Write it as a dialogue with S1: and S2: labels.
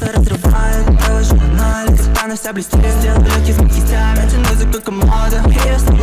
S1: сердце разрывает даже анализ Когда вся блестит, сделали кисми кистями Тянусь как комода, если